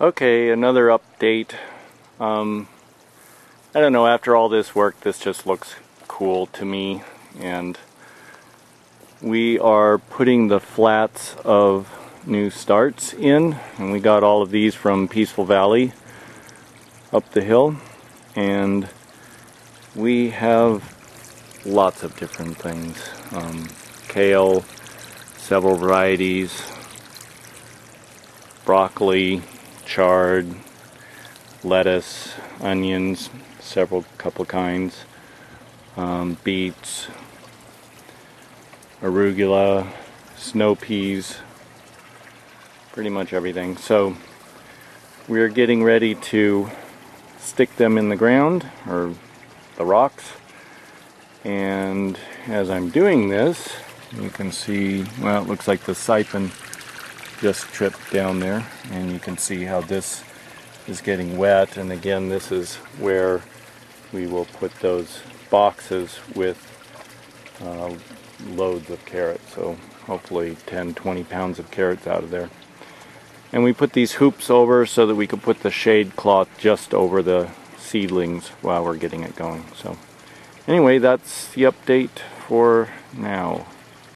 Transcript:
Okay, another update. Um, I don't know, after all this work, this just looks cool to me. And we are putting the flats of new starts in. And we got all of these from Peaceful Valley up the hill. And we have lots of different things. Um, kale, several varieties, broccoli, chard, lettuce, onions, several couple kinds, um, beets, arugula, snow peas, pretty much everything. So we're getting ready to stick them in the ground or the rocks and as I'm doing this you can see well it looks like the siphon just tripped down there and you can see how this is getting wet. And again this is where we will put those boxes with uh, loads of carrots. So hopefully 10 20 pounds of carrots out of there. And we put these hoops over so that we could put the shade cloth just over the seedlings while we're getting it going. So anyway that's the update for now